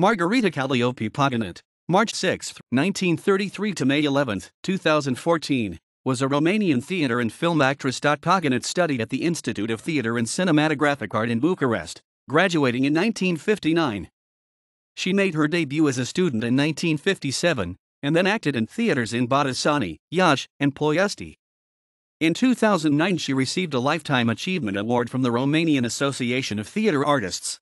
Margareta Caliopi Pogonat, March 6, 1933 to May 11, 2014, was a Romanian theater and film actress. Pogonat studied at the Institute of Theater and Cinematographic Art in Bucharest, graduating in 1959. She made her debut as a student in 1957 and then acted in theaters in Botoșani, Iași, and Ploiești. In 2009, she received a Lifetime Achievement Award from the Romanian Association of Theater Artists.